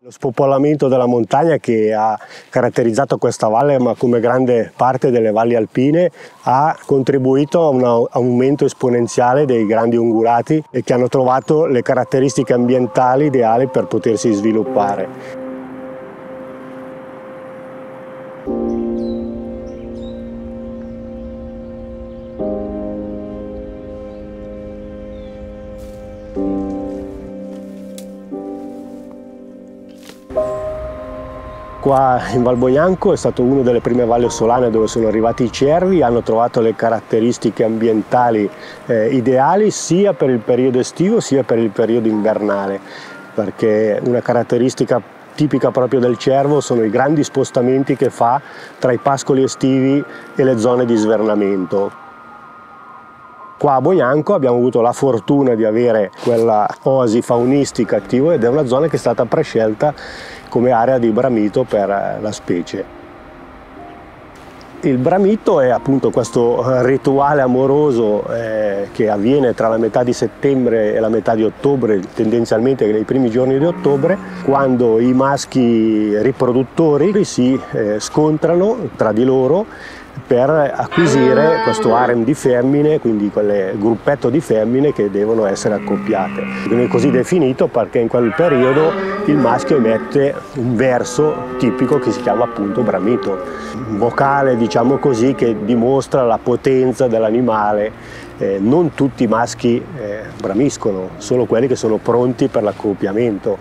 Lo spopolamento della montagna che ha caratterizzato questa valle, ma come grande parte delle valli alpine, ha contribuito a un aumento esponenziale dei grandi ungulati e che hanno trovato le caratteristiche ambientali ideali per potersi sviluppare. Qua in Val Boianco è stato una delle prime valli ossolane dove sono arrivati i cervi, hanno trovato le caratteristiche ambientali eh, ideali sia per il periodo estivo sia per il periodo invernale, perché una caratteristica tipica proprio del cervo sono i grandi spostamenti che fa tra i pascoli estivi e le zone di svernamento. Qua a Boianco abbiamo avuto la fortuna di avere quella oasi faunistica attiva ed è una zona che è stata prescelta come area di bramito per la specie. Il bramito è appunto questo rituale amoroso eh, che avviene tra la metà di settembre e la metà di ottobre, tendenzialmente nei primi giorni di ottobre, quando i maschi riproduttori si eh, scontrano tra di loro per acquisire questo harem di femmine, quindi quel gruppetto di femmine che devono essere accoppiate. Viene così definito perché in quel periodo il maschio emette un verso tipico che si chiama appunto bramito, un vocale diciamo così che dimostra la potenza dell'animale. Eh, non tutti i maschi eh, bramiscono, solo quelli che sono pronti per l'accoppiamento.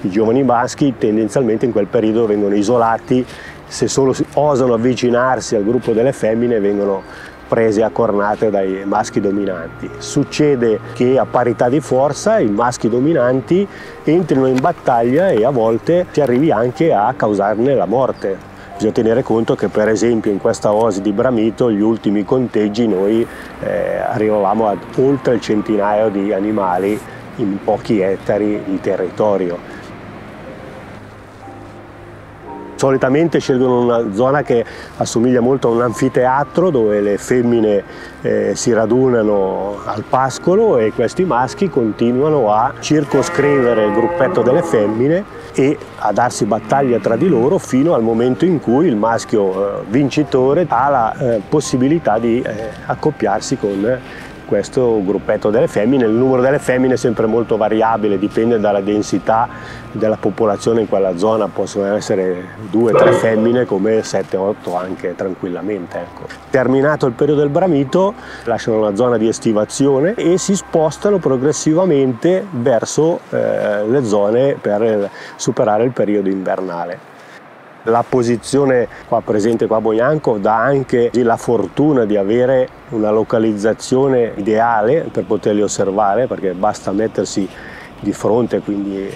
I giovani maschi tendenzialmente in quel periodo vengono isolati se solo osano avvicinarsi al gruppo delle femmine vengono prese a cornate dai maschi dominanti. Succede che a parità di forza i maschi dominanti entrino in battaglia e a volte si arrivi anche a causarne la morte. Bisogna tenere conto che per esempio in questa osi di Bramito gli ultimi conteggi noi eh, arrivavamo ad oltre il centinaio di animali in pochi ettari di territorio Solitamente scelgono una zona che assomiglia molto a un anfiteatro dove le femmine eh, si radunano al pascolo e questi maschi continuano a circoscrivere il gruppetto delle femmine e a darsi battaglia tra di loro fino al momento in cui il maschio eh, vincitore ha la eh, possibilità di eh, accoppiarsi con questo gruppetto delle femmine. Il numero delle femmine è sempre molto variabile, dipende dalla densità della popolazione in quella zona, possono essere due tre femmine come 7-8 anche tranquillamente. Ecco. Terminato il periodo del bramito lasciano la zona di estivazione e si spostano progressivamente verso eh, le zone per superare il periodo invernale. La posizione qua presente qua a Boianco dà anche la fortuna di avere una localizzazione ideale per poterli osservare perché basta mettersi di fronte, quindi eh,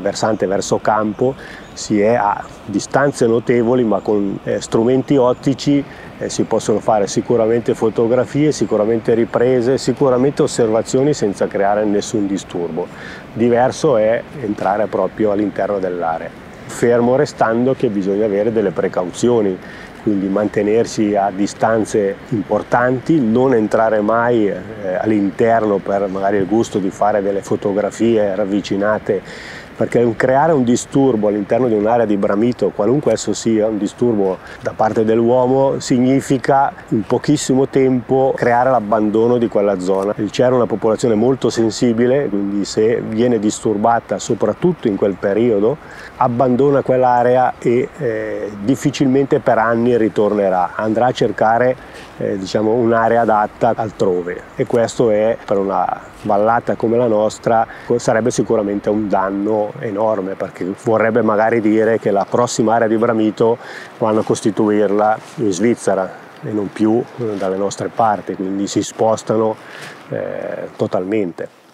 versante verso campo, si è a distanze notevoli ma con eh, strumenti ottici eh, si possono fare sicuramente fotografie, sicuramente riprese, sicuramente osservazioni senza creare nessun disturbo. Diverso è entrare proprio all'interno dell'area fermo restando che bisogna avere delle precauzioni, quindi mantenersi a distanze importanti, non entrare mai eh, all'interno per magari il gusto di fare delle fotografie ravvicinate perché creare un disturbo all'interno di un'area di bramito, qualunque esso sia, un disturbo da parte dell'uomo, significa in pochissimo tempo creare l'abbandono di quella zona. Il cervo è una popolazione molto sensibile, quindi se viene disturbata soprattutto in quel periodo, abbandona quell'area e eh, difficilmente per anni ritornerà, andrà a cercare eh, diciamo, un'area adatta altrove e questo è per una vallata come la nostra sarebbe sicuramente un danno enorme perché vorrebbe magari dire che la prossima area di Bramito vanno a costituirla in Svizzera e non più dalle nostre parti, quindi si spostano eh, totalmente.